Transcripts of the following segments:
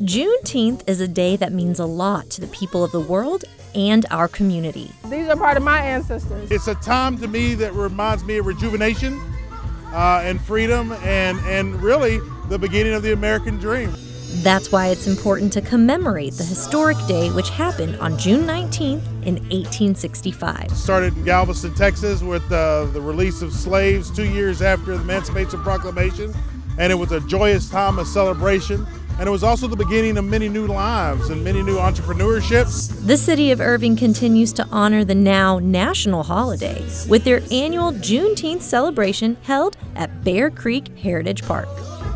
Juneteenth is a day that means a lot to the people of the world and our community. These are part of my ancestors. It's a time to me that reminds me of rejuvenation uh, and freedom and, and really the beginning of the American dream. That's why it's important to commemorate the historic day which happened on June 19th in 1865. Started in Galveston, Texas with uh, the release of slaves two years after the Emancipation Proclamation. And it was a joyous time of celebration. And it was also the beginning of many new lives and many new entrepreneurships. The city of Irving continues to honor the now national holiday with their annual Juneteenth celebration held at Bear Creek Heritage Park.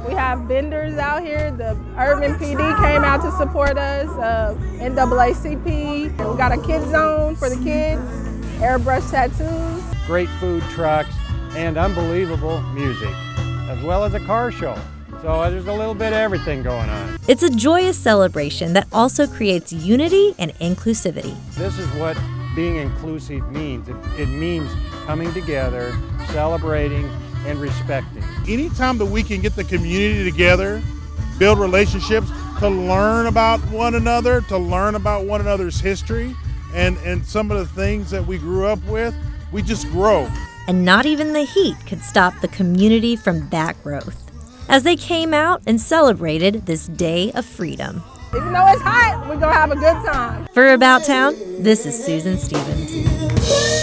We have vendors out here. The Irving PD came out to support us, uh, NAACP. We got a kid zone for the kids, airbrush tattoos. Great food trucks and unbelievable music, as well as a car show. So uh, there's a little bit of everything going on. It's a joyous celebration that also creates unity and inclusivity. This is what being inclusive means. It, it means coming together, celebrating, and respecting. Anytime that we can get the community together, build relationships, to learn about one another, to learn about one another's history, and, and some of the things that we grew up with, we just grow. And not even the heat could stop the community from that growth as they came out and celebrated this day of freedom. Even though it's hot, we're going to have a good time. For About Town, this is Susan Stephens.